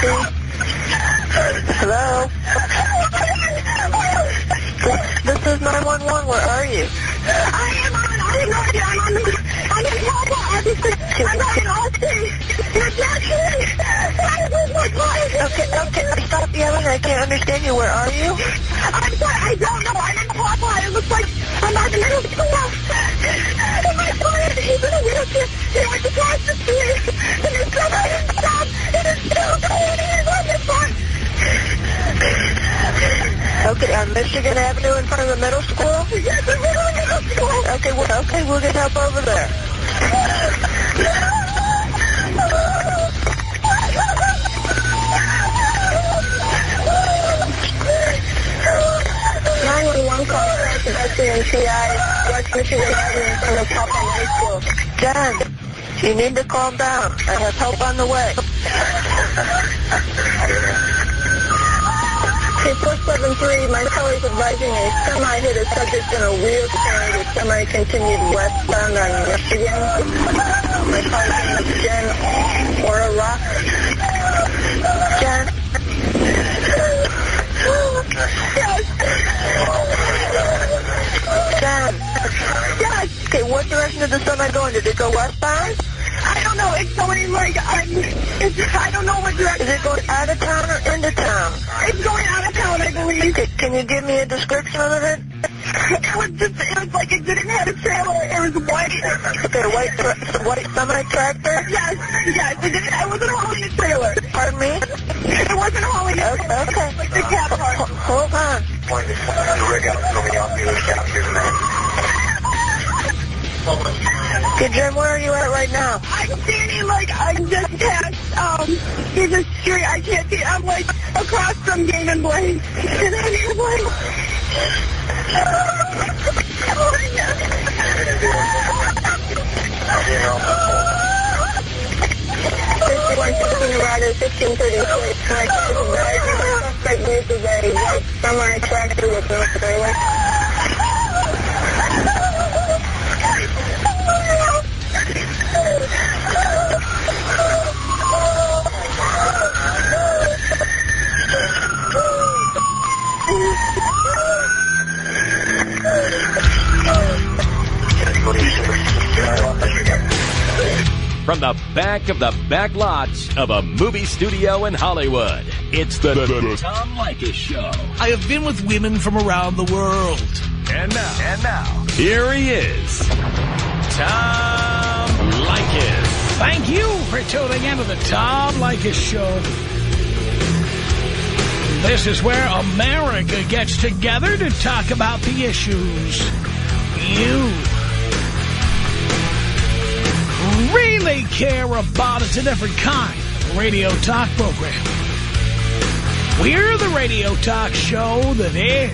Hello? This is 911. Where are you? I am on, idea. I'm on the, I'm in obviously. I'm not in Allstate. You're not here. I'm was my client. Okay, okay, stop yelling. I can't understand you. Where are you? I'm sorry, I don't know. I'm in Paw Paw. It looks like I'm at the middle school. And my client, he's in a wheelchair. He went across the street. And his brother didn't stop. And it's still going. He's on the front. Okay, on Michigan Avenue in front of the middle school? Yes, I'm in the middle school. Okay, well, okay, we'll get help over there. Nine one one call from SCNCI, West Michigan Avenue front of Paw Paw High School. John, you need to calm down. I have help on the way. Okay, 473, my colleagues advising a semi hit a subject in a wheelchair. The semi continued westbound on Michigan. My colleague name is Jen Ora Rock. Jen? Yes, Jen? yes. Okay, what direction did the semi go in? Did it go westbound? I don't know. It's going like, I'm, it's, I don't know what Is direction. Is it going out of town or into town? It's going out of town, I believe. Okay, can you give me a description of it? It was just, it was like it didn't have a trailer. It was white. Okay, white, tra- white semi-tractor? Yes, yes. It, didn't, it wasn't hauling a trailer. Pardon me? It wasn't hauling a Okay, trailer. okay. Like the cab Ho- part. Hold on. Okay, Jen, where are you at right now? I'm standing like I'm just past um through the street. I can't see. I'm like across from Game and Blaze. And I'm just like. Fifty-one fifteen rider fifteen thirty-six. Back of the back lots of a movie studio in Hollywood, it's the, Tom Leykis Show. I have been with women from around the world. And now, and now, here he is, Tom Leykis. Thank you for tuning in to the Tom Leykis Show. This is where America gets together to talk about the issues you really care about. It's a different kind of radio talk program. We're the radio talk show that is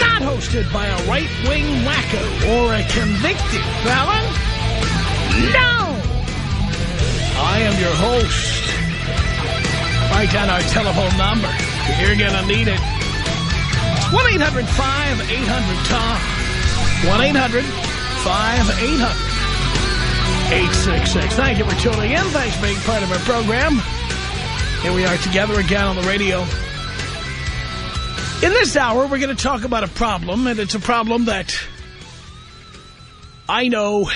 not hosted by a right-wing wacko or a convicted felon. No! I am your host. Write down our telephone number. You're going to need it. It's 1-800-5800-TOM. 1-800-5800-866. Thank you for tuning in. Thanks for being part of our program. Here we are together again on the radio. In this hour, we're going to talk about a problem, and it's a problem that I know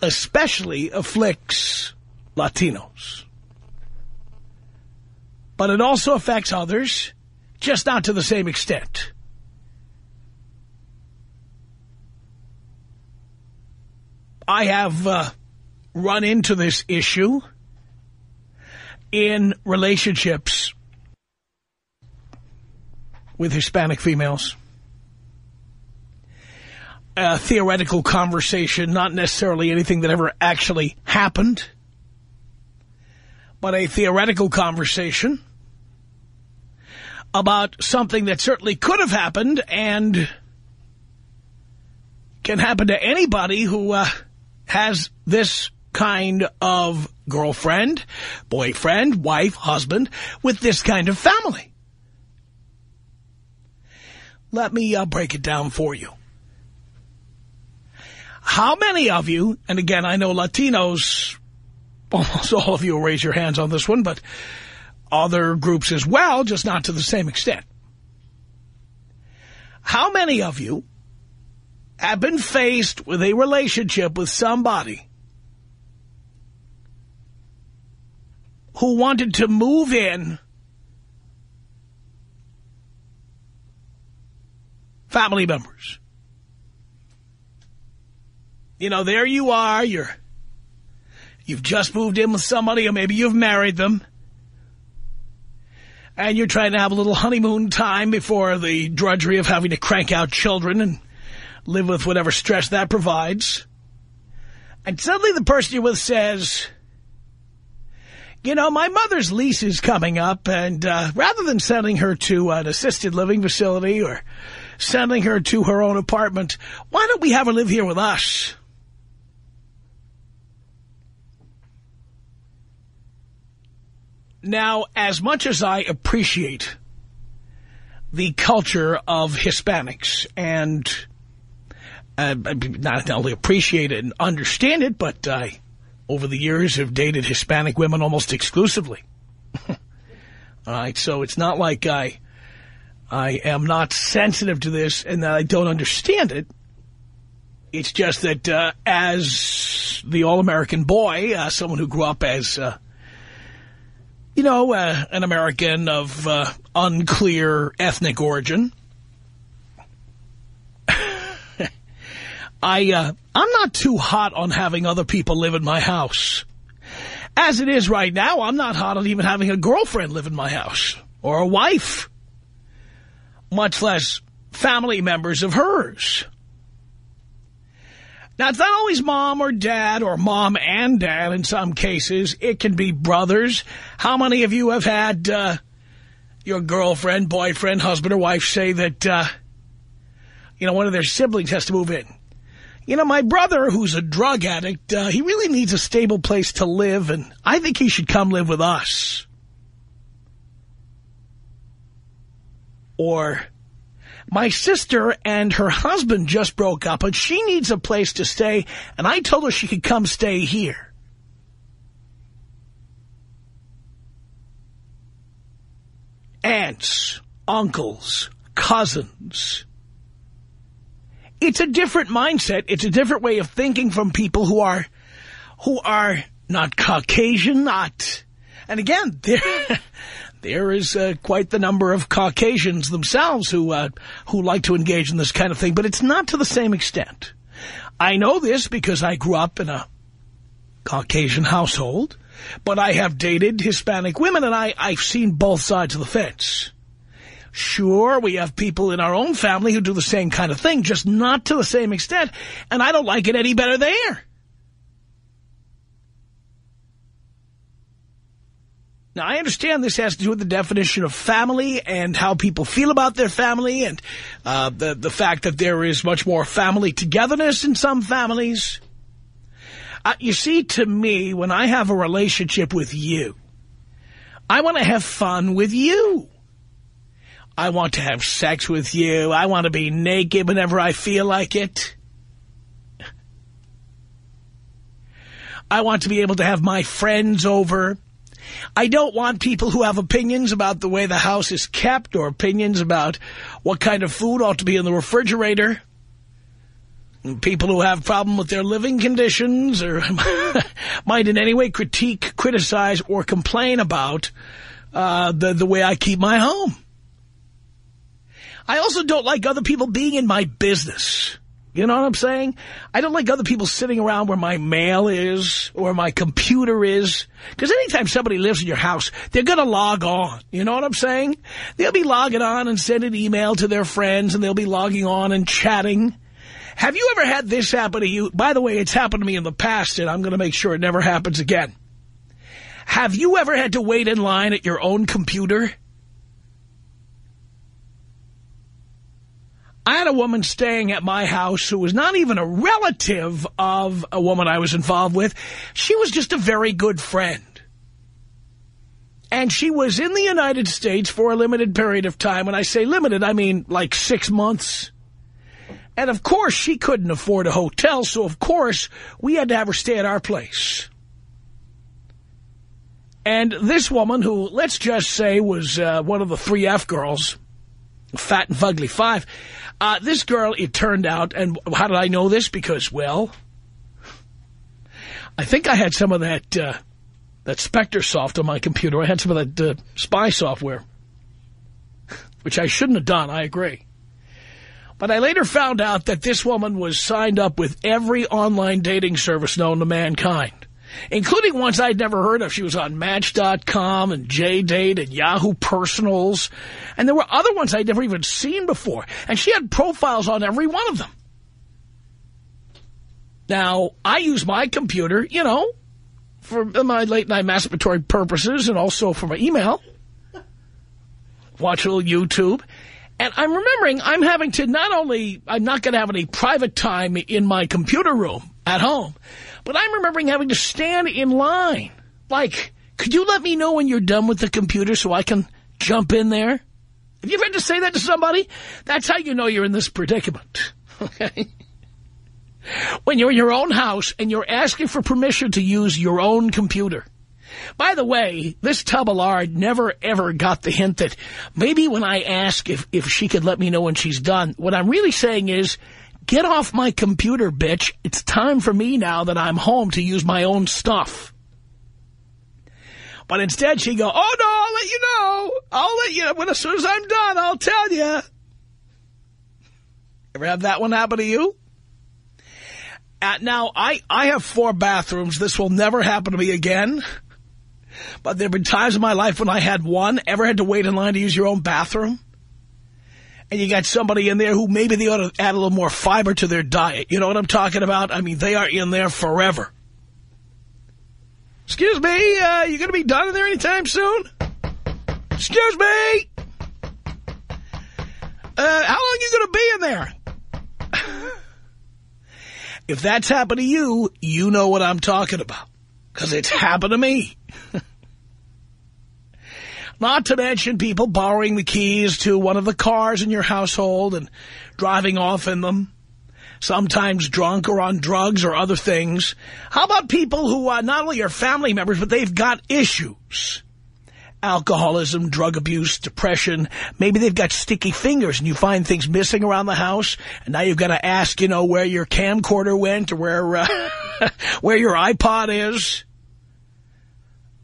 especially afflicts Latinos. But it also affects others, just not to the same extent. I have uh, run into this issue in relationships with Hispanic females. A theoretical conversation, not necessarily anything that ever actually happened, but a theoretical conversation about something that certainly could have happened and can happen to anybody who uh, has this kind of girlfriend, boyfriend, wife, husband, with this kind of family. Let me uh, break it down for you. How many of you, and again, I know Latinos almost all of you will raise your hands on this one, but other groups as well, just not to the same extent. How many of you have been faced with a relationship with somebody who wanted to move in family members? You know, there you are, you're, you've just moved in with somebody, or maybe you've married them, and you're trying to have a little honeymoon time before the drudgery of having to crank out children and live with whatever stress that provides. And suddenly the person you're with says, you know, my mother's lease is coming up, and uh, rather than sending her to an assisted living facility or sending her to her own apartment, why don't we have her live here with us? Now, as much as I appreciate the culture of Hispanics and uh, not only appreciate it and understand it, but I, over the years, have dated Hispanic women almost exclusively. All right, so it's not like I, I am not sensitive to this and that I don't understand it. It's just that uh, as the all-American boy, uh, someone who grew up as uh, you know, uh, an American of uh, unclear ethnic origin. I, uh, I'm not too hot on having other people live in my house. As it is right now, I'm not hot on even having a girlfriend live in my house or a wife, much less family members of hers. Now, it's not always mom or dad or mom and dad in some cases. It can be brothers. How many of you have had uh, your girlfriend, boyfriend, husband, or wife say that, uh, you know, one of their siblings has to move in? You know, my brother, who's a drug addict, uh, he really needs a stable place to live, and I think he should come live with us. Or my sister and her husband just broke up, and she needs a place to stay, and I told her she could come stay here. Aunts, uncles, cousins. It's a different mindset. It's a different way of thinking from people who are, who are not Caucasian, not, and again, they're, there is uh, quite the number of Caucasians themselves who uh, who like to engage in this kind of thing, but it's not to the same extent. I know this because I grew up in a Caucasian household, but I have dated Hispanic women, and I, I've seen both sides of the fence. Sure, we have people in our own family who do the same kind of thing, just not to the same extent, and I don't like it any better there. Now, I understand this has to do with the definition of family and how people feel about their family and uh, the, the fact that there is much more family togetherness in some families. Uh, you see, to me, when I have a relationship with you, I want to have fun with you. I want to have sex with you. I want to be naked whenever I feel like it. I want to be able to have my friends over. I don't want people who have opinions about the way the house is kept or opinions about what kind of food ought to be in the refrigerator. People who have problem with their living conditions or might in any way critique, criticize, or complain about uh, the, the way I keep my home. I also don't like other people being in my business. You know what I'm saying? I don't like other people sitting around where my mail is or my computer is. Because anytime somebody lives in your house, they're going to log on. You know what I'm saying? They'll be logging on and sending email to their friends, and they'll be logging on and chatting. Have you ever had this happen to you? By the way, it's happened to me in the past, and I'm going to make sure it never happens again. Have you ever had to wait in line at your own computer? I had a woman staying at my house who was not even a relative of a woman I was involved with. She was just a very good friend. And she was in the United States for a limited period of time. When I say limited, I mean like six months. And of course, she couldn't afford a hotel, so of course, we had to have her stay at our place. And this woman who, let's just say, was uh, one of the three F girls, fat and fugly five, uh, this girl, it turned out, and how did I know this? Because, well, I think I had some of that uh, that SpectorSoft on my computer. I had some of that uh, spy software, which I shouldn't have done, I agree. But I later found out that this woman was signed up with every online dating service known to mankind including ones I'd never heard of. She was on Match.com and JDate and Yahoo Personals. And there were other ones I'd never even seen before. And she had profiles on every one of them. Now, I use my computer, you know, for my late-night masturbatory purposes and also for my email. Watch a little YouTube. And I'm remembering I'm having to not only, I'm not going to have any private time in my computer room at home, but I'm remembering having to stand in line. Like, could you let me know when you're done with the computer so I can jump in there? Have you ever had to say that to somebody? That's how you know you're in this predicament. Okay? When you're in your own house and you're asking for permission to use your own computer. By the way, this Tuballard never, ever got the hint that maybe when I ask if, if she could let me know when she's done, what I'm really saying is Get off my computer, bitch. It's time for me now that I'm home to use my own stuff. But instead she go, oh, no, I'll let you know. I'll let you know. When, as soon as I'm done, I'll tell you. Ever have that one happen to you? Uh, now, I, I have four bathrooms. This will never happen to me again. But there have been times in my life when I had one. Ever had to wait in line to use your own bathroom? And you got somebody in there who maybe they ought to add a little more fiber to their diet. You know what I'm talking about? I mean, they are in there forever. Excuse me, uh, you going to be done in there anytime soon? Excuse me. Uh, how long you going to be in there? if that's happened to you, you know what I'm talking about. Because it's happened to me. Not to mention people borrowing the keys to one of the cars in your household and driving off in them. Sometimes drunk or on drugs or other things. How about people who uh, not only are family members, but they've got issues? Alcoholism, drug abuse, depression. Maybe they've got sticky fingers and you find things missing around the house. And now you've got to ask, you know, where your camcorder went or where, uh, where your iPod is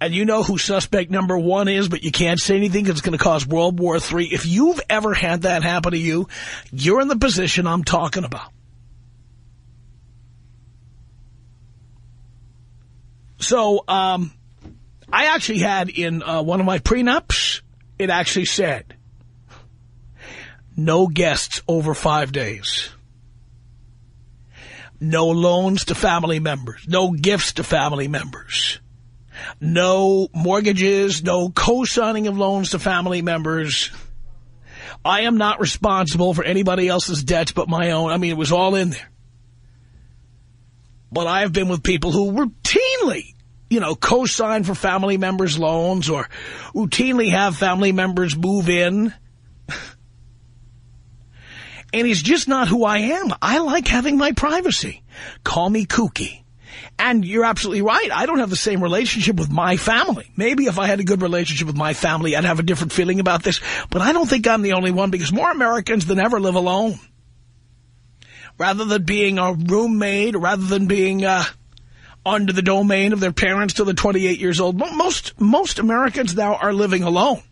and you know who suspect number one is, but you can't say anything because it's going to cause World War III. If you've ever had that happen to you, you're in the position I'm talking about. So, um, I actually had in uh, one of my prenups, it actually said, no guests over five days. No loans to family members. No gifts to family members no mortgages, no co-signing of loans to family members. I am not responsible for anybody else's debts but my own. I mean, it was all in there. But I have been with people who routinely, you know, co-sign for family members' loans or routinely have family members move in. and he's just not who I am. I like having my privacy. Call me kooky. And you're absolutely right. I don't have the same relationship with my family. Maybe if I had a good relationship with my family, I'd have a different feeling about this. But I don't think I'm the only one because more Americans than ever live alone. Rather than being a roommate, rather than being uh, under the domain of their parents till they're 28 years old, most, most Americans now are living alone.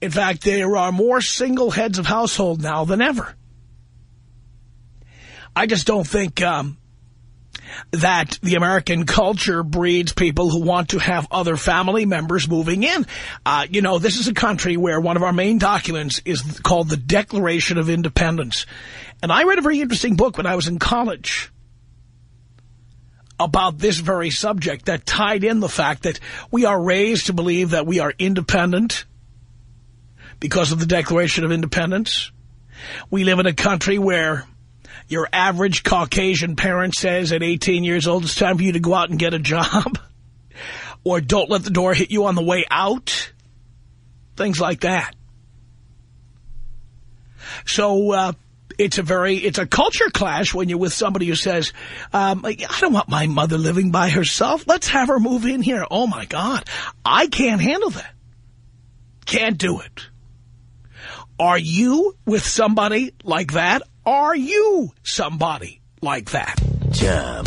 In fact, there are more single heads of household now than ever. I just don't think... Um, that the American culture breeds people who want to have other family members moving in. Uh, you know, this is a country where one of our main documents is called the Declaration of Independence. And I read a very interesting book when I was in college about this very subject that tied in the fact that we are raised to believe that we are independent because of the Declaration of Independence. We live in a country where your average Caucasian parent says at 18 years old, it's time for you to go out and get a job. or don't let the door hit you on the way out. Things like that. So uh, it's a very, it's a culture clash when you're with somebody who says, um, I don't want my mother living by herself. Let's have her move in here. Oh, my God. I can't handle that. Can't do it. Are you with somebody like that? Are you somebody like that? Tom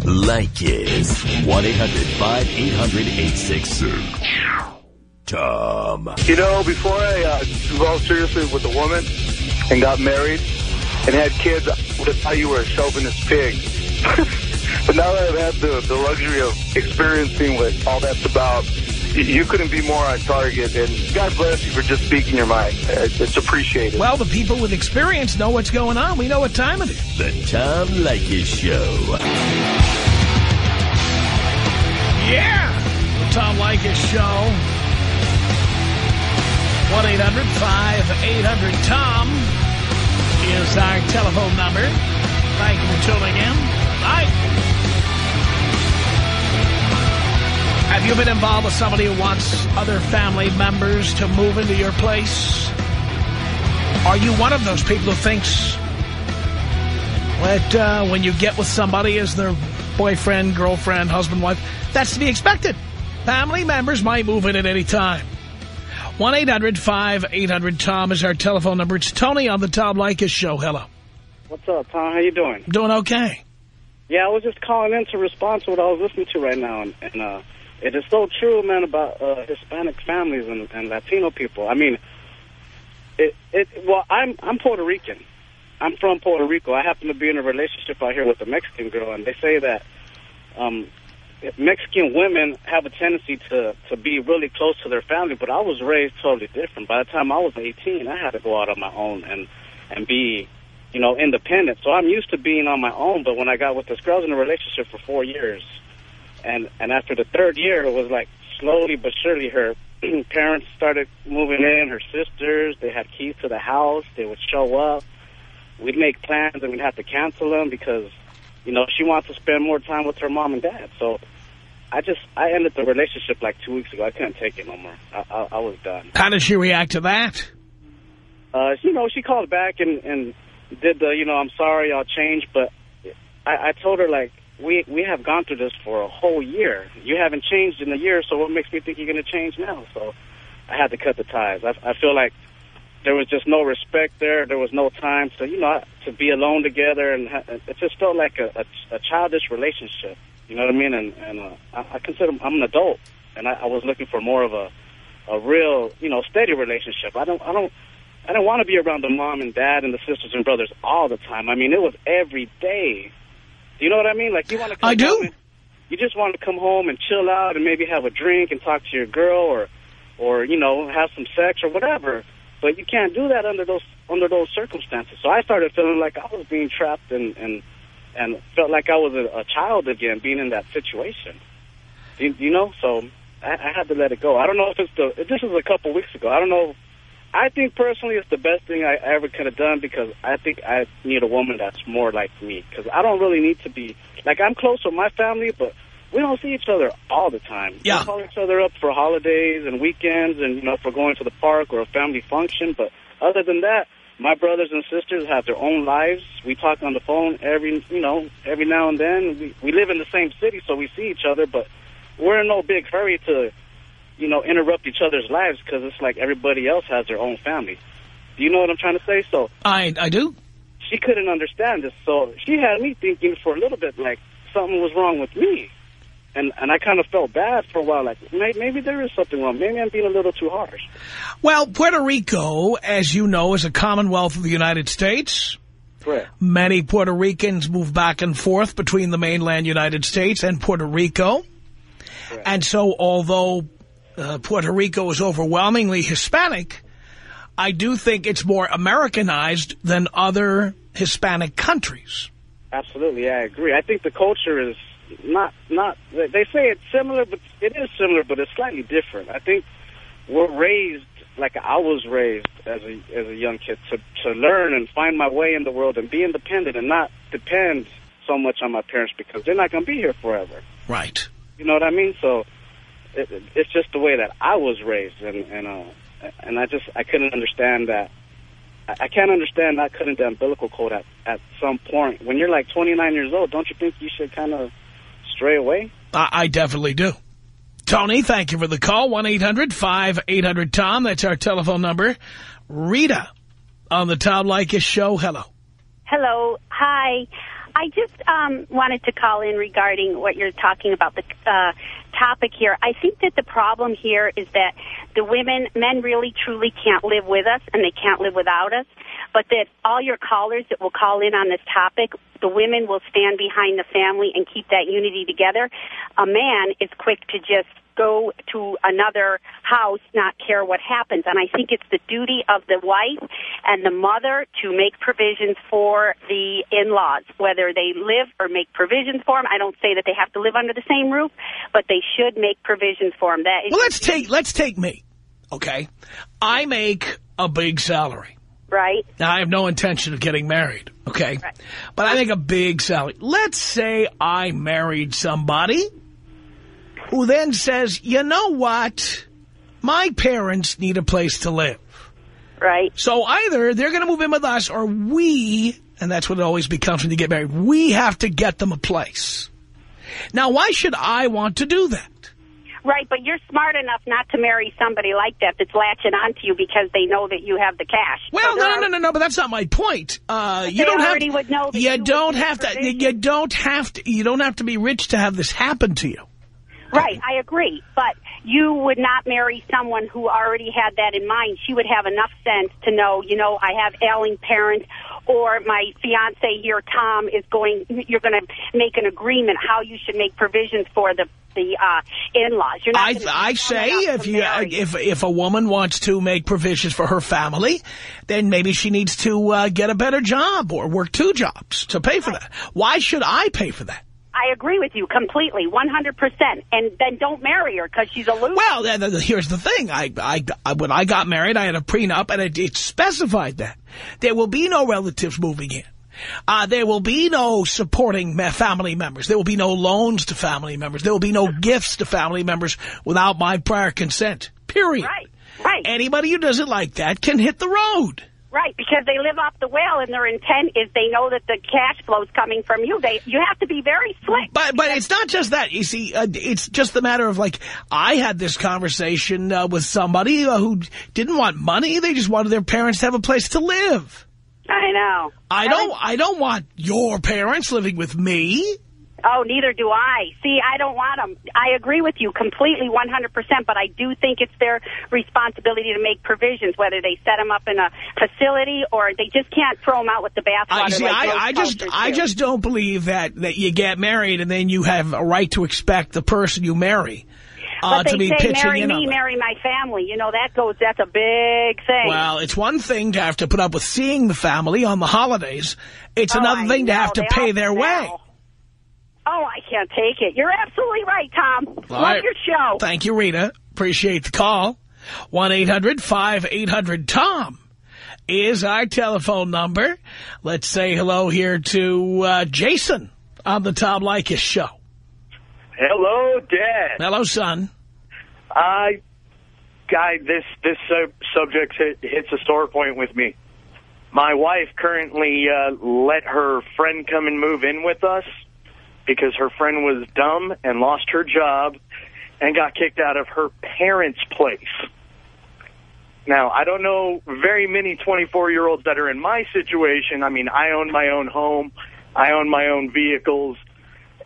Leykis. 1-800-5800-866. Tom. You know, before I uh, involved seriously with a woman and got married and had kids, I would have thought you were a chauvinist pig. but now that I've had the, the luxury of experiencing what all that's about, you couldn't be more on target. And God bless you for just speaking your mind. It's appreciated. Well, the people with experience know what's going on. We know what time it is. The Tom Leykis Show. Yeah! The Tom Leykis Show. 1-800-5800-TOM is our telephone number. Thank you for tuning in. Bye. Have you been involved with somebody who wants other family members to move into your place? Are you one of those people who thinks that uh, when you get with somebody as their boyfriend, girlfriend, husband, wife, that's to be expected? Family members might move in at any time. 1-800-5800-TOM is our telephone number. It's Tony on the Tom Leykis Show. Hello. What's up, Tom? How you doing? Doing okay. Yeah, I was just calling in to respond to what I was listening to right now. And, and uh, it is so true, man, about uh, Hispanic families and, and Latino people. I mean, it, it. well, I'm, I'm Puerto Rican. I'm from Puerto Rico. I happen to be in a relationship out here with a Mexican girl, and they say that um, Mexican women have a tendency to, to be really close to their family, but I was raised totally different. By the time I was 18, I had to go out on my own and, and be, you know, independent. So I'm used to being on my own, but when I got with this girl, I was in a relationship for four years. And, and after the third year, it was like slowly but surely her parents started moving in, her sisters, they had keys to the house, they would show up. We'd make plans and we'd have to cancel them because you know, she wants to spend more time with her mom and dad. So I just, I ended the relationship like two weeks ago. I couldn't take it no more. I, I, I was done. How did she react to that? Uh, you know, she called back and, and did the, you know, I'm sorry, I'll change. But I, I told her, like, we, we have gone through this for a whole year. You haven't changed in a year, so what makes me think you're going to change now? So I had to cut the ties. I, I feel like there was just no respect there. There was no time to, you know, to be alone together. And it just felt like a, a, a childish relationship. You know what I mean? And, and uh, I, I consider I'm an adult, and I, I was looking for more of a, a real, you know, steady relationship. I don't, I don't, I don't want to be around the mom and dad and the sisters and brothers all the time. I mean, it was every day. You know what I mean? Like you want to. Come I do. And, you just want to come home and chill out and maybe have a drink and talk to your girl or, or you know, have some sex or whatever. But you can't do that under those under those circumstances. So I started feeling like I was being trapped and and and felt like I was a, a child again, being in that situation. You, you know, so I, I had to let it go. I don't know if it's the. This was a couple weeks ago. I don't know. I think personally it's the best thing I ever could have done because I think I need a woman that's more like me. Because I don't really need to be like I'm close with my family, but we don't see each other all the time. Yeah. We call each other up for holidays and weekends and, you know, for going to the park or a family function. But other than that, my brothers and sisters have their own lives. We talk on the phone every, you know, every now and then. We, we live in the same city, so we see each other, but we're in no big hurry to, you know, interrupt each other's lives because it's like everybody else has their own family. Do you know what I'm trying to say? So I, I do. She couldn't understand this, so she had me thinking for a little bit like something was wrong with me. And and I kind of felt bad for a while, like maybe, maybe there is something wrong. Maybe I'm being a little too harsh. Well, Puerto Rico, as you know, is a commonwealth of the United States. Correct. Many Puerto Ricans move back and forth between the mainland United States and Puerto Rico. Correct. And so although uh, Puerto Rico is overwhelmingly Hispanic, I do think it's more Americanized than other Hispanic countries. Absolutely, I agree. I think the culture is not not they say it's similar, but it is similar, but it's slightly different. I think we're raised like I was raised as a as a young kid to to learn and find my way in the world and be independent and not depend so much on my parents because they're not going to be here forever. Right. You know what I mean? So it, it's just the way that I was raised, and and uh, and I just I couldn't understand that I, I can't understand not cutting the umbilical cord at, at some point. When you're like 29 years old, don't you think you should kind of stray away? I, I definitely do. Tony, thank you for the call. 1-800-5800-TOM. That's our telephone number. Rita on the Tom Leykis show. Hello. Hello. Hi. I just um, wanted to call in regarding what you're talking about, the uh, topic here. I think that the problem here is that the women, men really truly can't live with us and they can't live without us, but that all your callers that will call in on this topic, the women will stand behind the family and keep that unity together. A man is quick to just go to another house, not care what happens. And I think it's the duty of the wife and the mother to make provisions for the in-laws, whether they live or make provisions for them. I don't say that they have to live under the same roof, but they should make provisions for them. That is well, let's take let's take me. Okay, I make a big salary. Right. Now, I have no intention of getting married, okay? Right. But I make a big salary. Let's say I married somebody who then says, you know what? My parents need a place to live. Right. So either they're going to move in with us or we, and that's what it always becomes when you get married, we have to get them a place. Now, why should I want to do that? Right, but you're smart enough not to marry somebody like that that's latching onto you because they know that you have the cash. Well, So no, no, no, no, no, but that's not my point. Uh, you don't have would know that you you don't have to you don't have to you don't have to be rich to have this happen to you. Right, I agree. But you would not marry someone who already had that in mind. She would have enough sense to know, you know, I have ailing parents or my fiance here, Tom, is going, you're going to make an agreement how you should make provisions for the the uh, in-laws. You're not I I say if you marry. if if a woman wants to make provisions for her family, then maybe she needs to uh, get a better job or work two jobs to pay for that. Why should I pay for that? I agree with you completely, 100%. And then don't marry her because she's a loser. Well, th- th- here's the thing. I, I, I, when I got married, I had a prenup, and it, it specified that. There will be no relatives moving in. Uh, there will be no supporting family members. There will be no loans to family members. There will be no gifts to family members without my prior consent. Period. Right, right. Anybody who doesn't like that can hit the road. Right, because they live off the well, and their intent is they know that the cash flow is coming from you. They You have to be very slick. But but it's not just that. You see, uh, it's just the matter of like I had this conversation uh, with somebody uh, who didn't want money. They just wanted their parents to have a place to live. I know. I don't I don't want your parents living with me. Oh, neither do I. See, I don't want them. I agree with you completely 100%, but I do think it's their responsibility to make provisions, whether they set them up in a facility or they just can't throw them out with the bathwater. I see. like I, I just I just don't believe that that you get married and then you have a right to expect the person you marry uh, But they to be say, pitching marry in me, marry my family. You know, that goes, that's a big thing. Well, it's one thing to have to put up with seeing the family on the holidays. It's Oh, another I thing to have to They pay their smell. way. Oh, I can't take it. You're absolutely right, Tom. All Love right. your show. Thank you, Rita. Appreciate the call. 1-800-5800-TOM is our telephone number. Let's say hello here to uh, Jason on the Tom Leykis show. Hello, Dad. Hello, son. I, guy, this this sub subject hit, hits a sore point with me. My wife currently uh, let her friend come and move in with us because her friend was dumb and lost her job and got kicked out of her parents' place. Now, I don't know very many 24-year-olds that are in my situation. I mean, I own my own home. I own my own vehicles.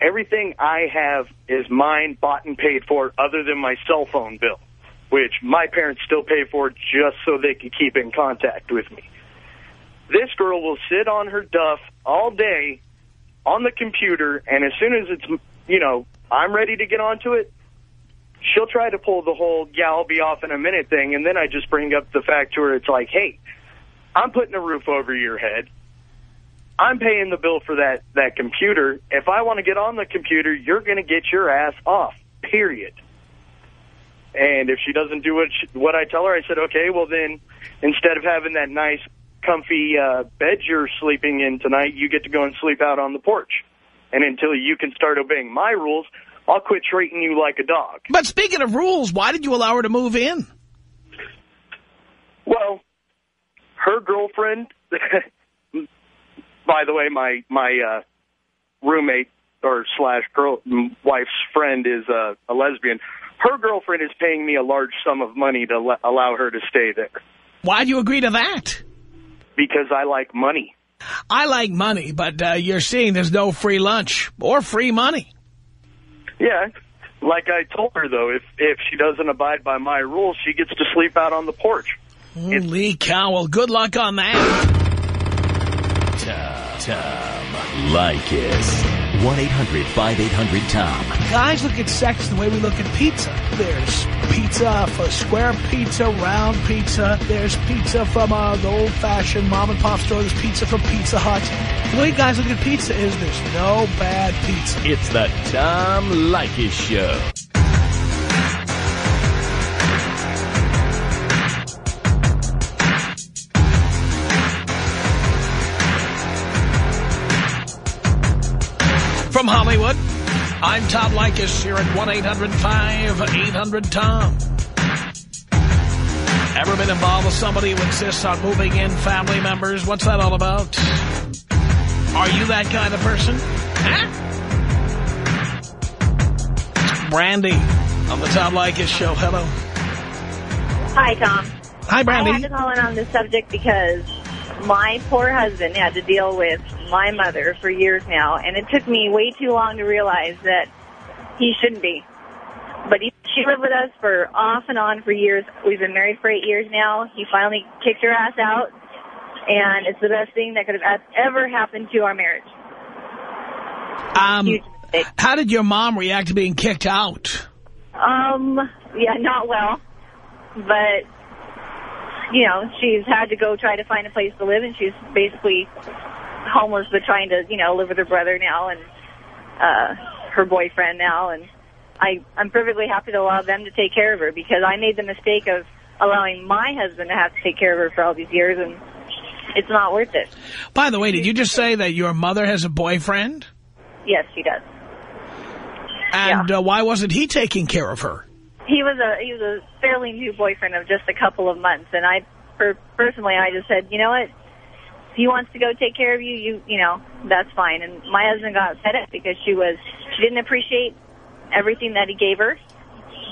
Everything I have is mine, bought and paid for, other than my cell phone bill, which my parents still pay for just so they can keep in contact with me. This girl will sit on her duff all day on the computer, and as soon as it's, you know, I'm ready to get onto it, she'll try to pull the whole, yeah, I'll be off in a minute thing, and then I just bring up the fact to her, it's like, hey, I'm putting a roof over your head. I'm paying the bill for that, that computer. If I want to get on the computer, you're going to get your ass off, period. And if she doesn't do what, she, what I tell her, I said, okay, well then, instead of having that nice, comfy uh, bed you're sleeping in tonight, you get to go and sleep out on the porch. And until you can start obeying my rules, I'll quit treating you like a dog. But speaking of rules, why did you allow her to move in? Well, her girlfriend, by the way, my my uh, roommate or slash girl wife's friend is uh, a lesbian. Her girlfriend is paying me a large sum of money to allow her to stay there. Why'd you agree to that? Because I like money. I like money, but uh, you're seeing there's no free lunch or free money. Yeah. Like I told her, though, if, if she doesn't abide by my rules, she gets to sleep out on the porch. Holy cow. Well, good luck on that. Tom, Tom Leykis. 1-800-5800-TOM. Guys look at sex the way we look at pizza. There's pizza for square pizza, round pizza. There's pizza from uh, the old-fashioned mom-and-pop store. There's pizza from Pizza Hut. The way guys look at pizza is there's no bad pizza. It's the Tom Leykis Show. From Hollywood, I'm Tom Leykis here at 1-800-5800-TOM. Ever been involved with somebody who insists on moving in family members? What's that all about? Are you that kind of person? Huh? Brandy on the Tom Leykis show. Hello. Hi, Tom. Hi, Brandy. I had to call in on this subject because my poor husband had to deal with my mother for years now, and it took me way too long to realize that he shouldn't be. But he, she lived with us for off and on for years. We've been married for eight years now. He finally kicked her ass out, and it's the best thing that could have ever happened to our marriage. Um, how did your mom react to being kicked out? Um, yeah, not well. But, you know, she's had to go try to find a place to live, and she's basically homeless but trying to, you know, live with her brother now and uh, her boyfriend now. And I, I'm perfectly happy to allow them to take care of her because I made the mistake of allowing my husband to have to take care of her for all these years, and it's not worth it. By the way, did you just say that your mother has a boyfriend? Yes, she does. And Yeah. uh, why wasn't he taking care of her? He was a he was a fairly new boyfriend of just a couple of months, and I, per, personally, I just said, you know what, he wants to go take care of you, you you know that's fine. And my husband got upset up because she was she didn't appreciate everything that he gave her.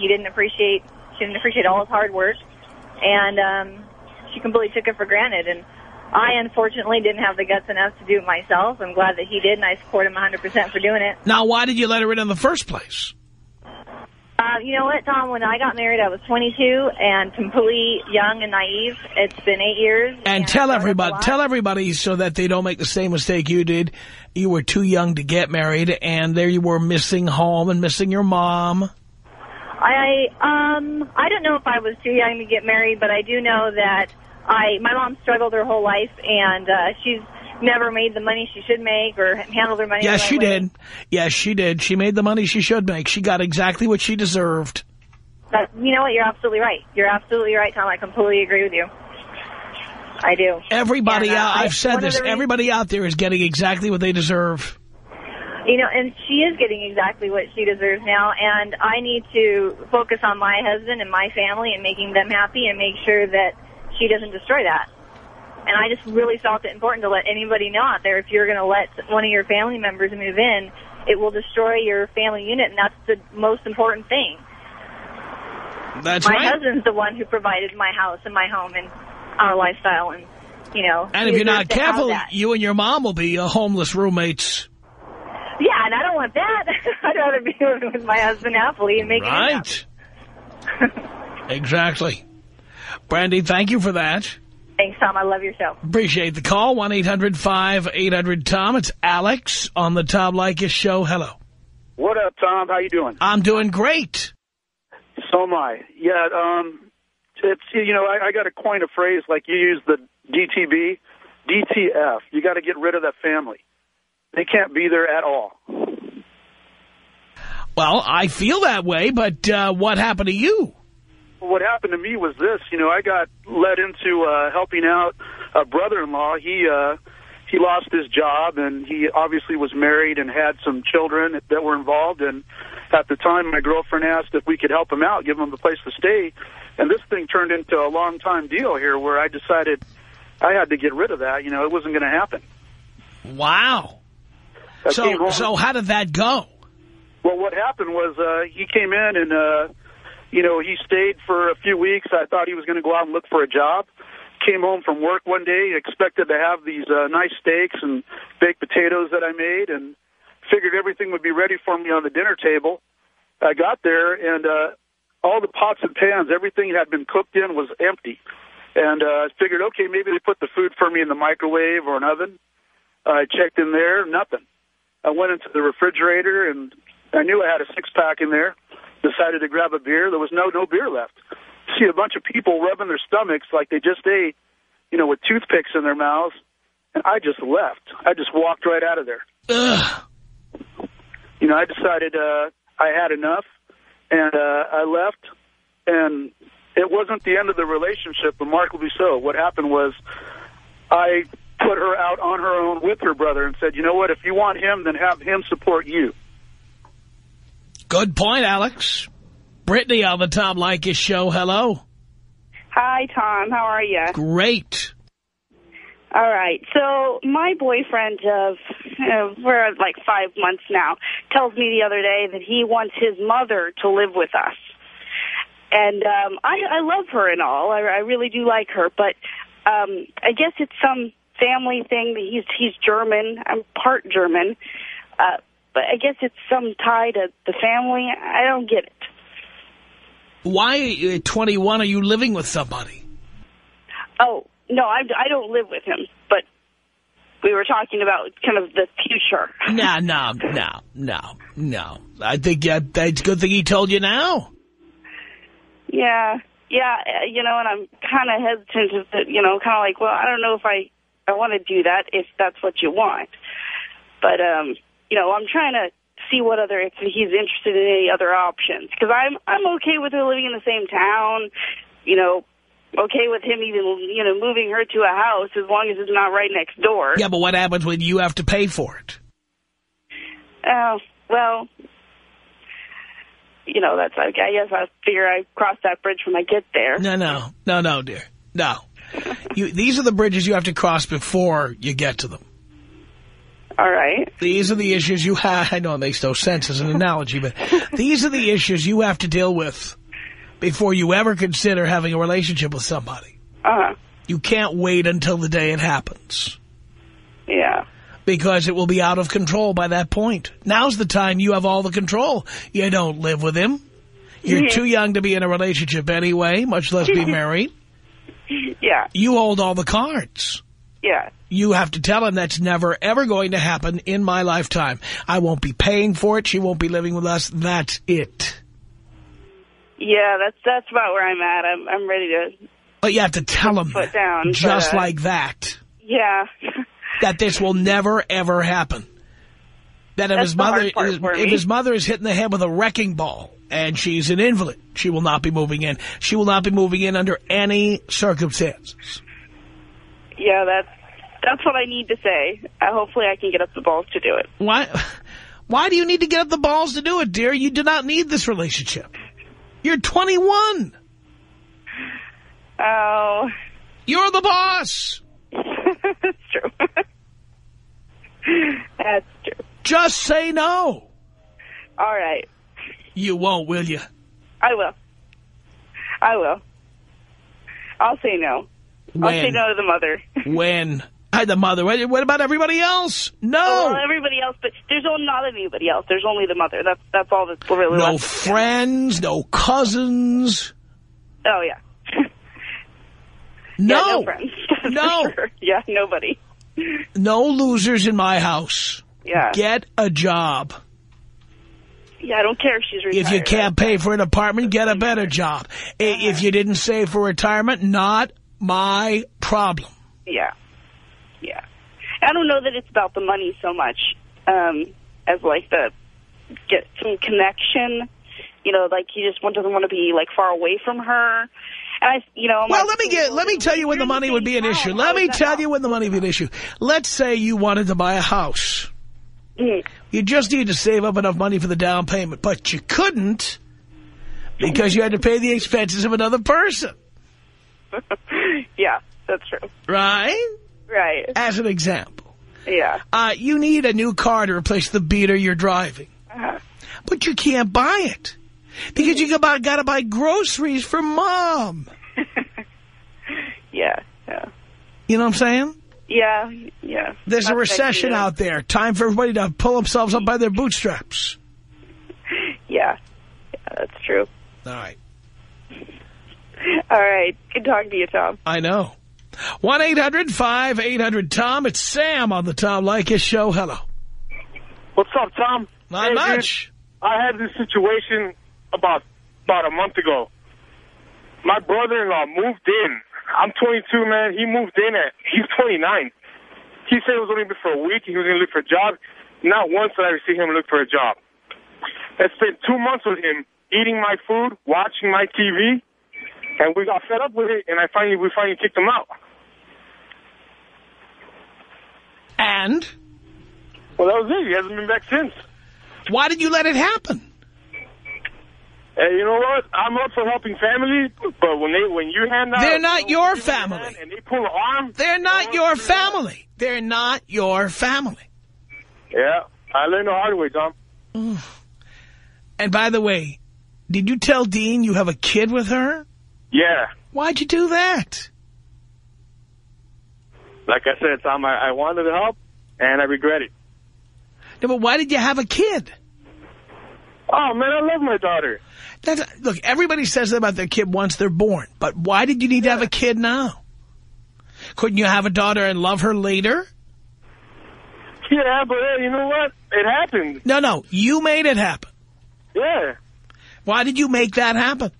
He didn't appreciate she didn't appreciate all his hard work, and um, she completely took it for granted. And I unfortunately didn't have the guts enough to do it myself. I'm glad that he did, and I support him 100% for doing it. Now, why did you let her in in the first place? Uh, you know what, Tom? When I got married, I was 22 and completely young and naive. It's been eight years. And I've tell grown up a everybody, tell everybody so that they don't make the same mistake you did. You were too young to get married, and there you were missing home and missing your mom. I um I don't know if I was too young to get married, but I do know that I my mom struggled her whole life, and uh, she's never made the money she should make or handled her money. Yes, she way. did. Yes, she did. She made the money she should make. She got exactly what she deserved. But you know what? You're absolutely right. You're absolutely right, Tom. I completely agree with you. I do. Everybody And, uh, out, I've said this, everybody out there is getting exactly what they deserve. You know, and she is getting exactly what she deserves now, and I need to focus on my husband and my family and making them happy and make sure that she doesn't destroy that. And I just really felt it important to let anybody know out there if you're going to let one of your family members move in, it will destroy your family unit, and that's the most important thing. That's my right. husband's the one who provided my house and my home and our lifestyle, and, you know. And if you're not deserves to have careful, you and your mom will be uh, homeless roommates. Yeah, and I don't want that. I'd rather be living with my husband happily and making Right. exactly. Brandy, thank you for that. Thanks, Tom. I love your show. Appreciate the call. 1-800-5800-TOM. It's Alex on the Tom Leykis show. Hello. What up, Tom? How you doing? I'm doing great. So am I. Yeah, um, it's, you know, I, I got to coin a phrase like you use the DTB, DTF. You got to get rid of that family. They can't be there at all. Well, I feel that way, but uh, what happened to you? What happened to me was this. You know, I got led into uh, helping out a brother-in-law. He uh, he lost his job, and he obviously was married and had some children that were involved. And at the time, my girlfriend asked if we could help him out, give him a place to stay. And this thing turned into a long-time deal here, where I decided, I had to get rid of that. You know, it wasn't going to happen. Wow. I So, so how did that go? Well, what happened was uh, he came in and, uh, you know, he stayed for a few weeks. I thought he was going to go out and look for a job. Came home from work one day, expected to have these uh, nice steaks and baked potatoes that I made, and figured everything would be ready for me on the dinner table. I got there, and uh, all the pots and pans, everything had been cooked in, was empty. And uh, I figured, okay, maybe they put the food for me in the microwave or an oven. I checked in there, nothing. I went into the refrigerator, and I knew I had a six-pack in there. Decided to grab a beer. There was no no beer left. See a bunch of people rubbing their stomachs like they just ate, you know, with toothpicks in their mouths. And I just left. I just walked right out of there. Ugh. You know, I decided uh, I had enough, and uh, I left. And it wasn't the end of the relationship, remarkably so. What happened was I put her out on her own with her brother and said, you know what, if you want him, then have him support you. Good point, Alex. Brittany on the Tom Leykis show. Hello. Hi, Tom. How are you? Great. All right. So my boyfriend of uh, we're like five months now tells me the other day that he wants his mother to live with us, and um, I, I love her and all. I, I really do like her, but um, I guess it's some family thing that he's he's German. I'm part German, uh, but I guess it's some tie to the family. I don't get it. Why at 21 are you living with somebody? Oh, no, I, I don't live with him, but we were talking about kind of the future. No, no, no, no, no. I think uh, that's a good thing he told you now. Yeah, yeah, uh, you know, and I'm kind of hesitant, to, you know, kind of like, well, I don't know if I, I want to do that if that's what you want. But, um, you know, I'm trying to see what other, if he's interested in any other options. Because I'm, I'm okay with her living in the same town, you know, okay with him even, you know, moving her to a house as long as it's not right next door. Yeah, but what happens when you have to pay for it? Oh, well, you know, that's, I guess I figure I cross that bridge when I get there. No, no, no, no, dear. No. You, these are the bridges you have to cross before you get to them. All right. These are the issues you have. I know it makes no sense as an analogy, but these are the issues you have to deal with before you ever consider having a relationship with somebody. Uh-huh. You can't wait until the day it happens. Yeah. Because it will be out of control by that point. Now's the time you have all the control. You don't live with him. You're Yeah. too young to be in a relationship anyway, much less be married. Yeah. You hold all the cards. Yeah. You have to tell him that's never, ever going to happen in my lifetime. I won't be paying for it. She won't be living with us. That's it. Yeah, that's that's about where I'm at. I'm I'm ready to. But you have to tell him Foot down, just but, uh, like that, Yeah. that this will never, ever happen. That if That's his mother, if, if me. his mother is hitting the head with a wrecking ball and she's an invalid, she will not be moving in. She will not be moving in under any circumstances. yeah, that's that's what I need to say. Uh, hopefully, I can get up the balls to do it. Why, why do you need to get up the balls to do it, dear? You do not need this relationship. You're 21. Oh, You're the boss. that's true. that's true. Just say no. All right, You won't, will you? I will. I will. I'll say no. When? I'll say no to the mother. When? I, the mother. What, what about everybody else? No. Oh, well, everybody else, but there's only not anybody else. There's only the mother. That's that's all that's really no friends, no cousins. Oh yeah. No. Yeah, no friends. No. sure. Yeah, nobody. No losers in my house. Yeah. Get a job. Yeah, I don't care if she's retired. If you can't pay for an apartment, get a better job. I- If you didn't save for retirement, not my problem. Yeah. Yeah. I don't know that it's about the money so much um, as like the get some connection. You know, like he just one doesn't want to be like far away from her. And I, you know, Well, like, let me get. Let me tell you when the money would be an issue. Let me tell you when the money would be an issue. Let's say you wanted to buy a house. Mm. You just need to save up enough money for the down payment, but you couldn't because you had to pay the expenses of another person. yeah. That's true. Right? Right. As an example. Yeah. Uh, you need a new car to replace the beater you're driving. Uh-huh. But you can't buy it. Because you got to buy groceries for mom. Yeah. Yeah. You know what I'm saying? Yeah. Yeah. There's a That's recession idea. out there. Time for everybody to pull themselves up by their bootstraps. Yeah. Yeah, that's true. All right. All right. Good talking to you, Tom. I know. 1-800-5800-TOM. It's Sam on the Tom Leykis Show. Hello. What's up, Tom? Not Hey, much. I had this situation about about a month ago. My brother-in-law moved in. I'm 22, man. He moved in at, he's 29. He said it was only for a week. He was going to look for a job. Not once did I see him look for a job. I spent two months with him, eating my food, watching my TV, and we got fed up with it, and I finally, we finally kicked him out. And? Well, that was it. He hasn't been back since. Why did you let it happen? Hey, you know what? I'm up for helping family, but when they when you hand out, They're not your family. and they pull an arm, They're not your family. They're not your family. yeah, I learned the hard way, Tom. And by the way, did you tell Dean you have a kid with her? Yeah, Why'd you do that? like I said, Tom, I, I wanted to help, and I regret it. No, but why did you have a kid? Oh man, I love my daughter. That's, look, everybody says that about their kid once they're born. But why did you need to have a kid now? Couldn't you have a daughter and love her later? Yeah, but hey, you know what? It happened. No, no. You made it happen. Yeah, Why did you make that happen?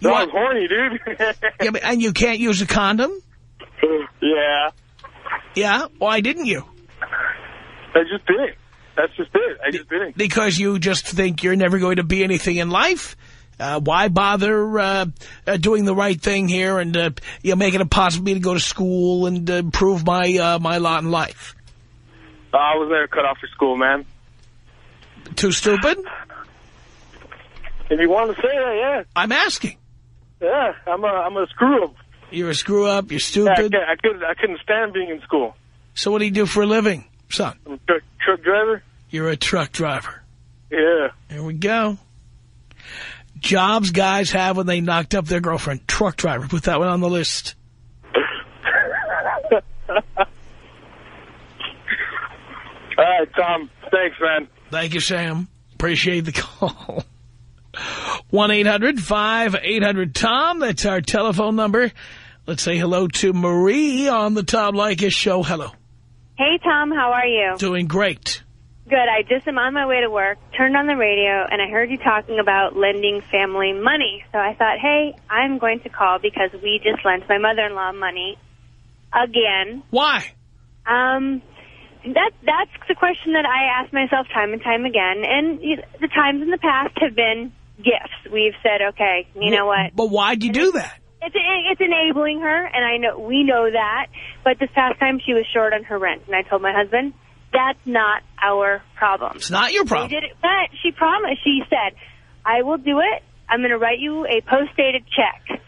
You I want- was horny, dude. yeah, but, and you can't use a condom? yeah, Yeah? Why didn't you? I just didn't. That's just it. I just didn't. Because you just think you're never going to be anything in life? Uh, why bother uh, uh, doing the right thing here and uh, you know, making it possible for me to go to school and uh, improve my uh, my lot in life? I was never cut off for school, man. Too stupid? If you want to say that, yeah, I'm asking. yeah, I'm a I'm a screw up. You're a screw up. You're Yeah, I, stupid. I couldn't I couldn't stand being in school. So what do you do for a living, son? I'm a truck, truck driver. You're a truck driver. Yeah. There we go. Jobs guys have when they knocked up their girlfriend. Truck driver. Put that one on the list. All right, Tom. Thanks, man. Thank you, Sam. Appreciate the call. 1-800-5800-TOM. That's our telephone number. Let's say hello to Marie on the Tom Leykis show. Hello. Hey, Tom, how are you? Doing great. Good. I just am on my way to work, turned on the radio, and I heard you talking about lending family money. So I thought, hey, I'm going to call because we just lent my mother-in-law money again. Why? Um, that that's the question that I ask myself time and time again. And the times in the past have been gifts. We've said, okay, you know what? But why'd you do that? It's it's enabling her, and I know we know that. But this past time, she was short on her rent, and I told my husband, "That's not our problem." It's not your problem. did it, but she promised. She said, "I will do it. I'm going to write you a post-dated check."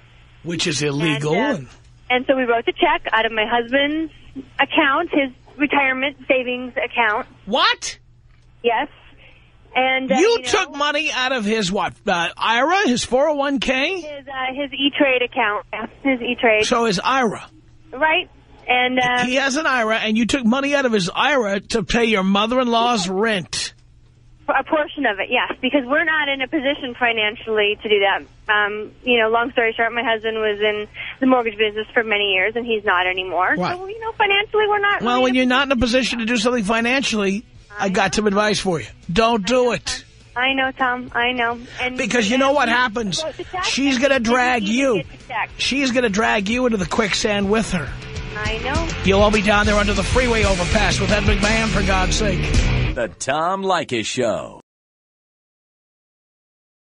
Which is illegal. And, uh, And so we wrote the check out of my husband's account, his retirement savings account. What? Yes. And uh, you, you know, took money out of his what? Uh, IRA, his 401k? his uh, his E-Trade account, his E-Trade, So his IRA. right? And uh, he has an IRA, and you took money out of his IRA to pay your mother-in-law's rent. A portion of it, yes, because we're not in a position financially to do that. Um, you know, long story short, my husband was in the mortgage business for many years, and he's not anymore. Right. So, you know, financially, we're not. Well, really when you're not in a position to do something financially, I got some advice for you. Don't do it. I know, Tom. I know. And Because you know what happens? wrote the check, She's going to drag you. get the check. She's going to drag you into the quicksand with her. I know. You'll all be down there under the freeway overpass with Ed McMahon, for God's sake. The Tom Leykis Show.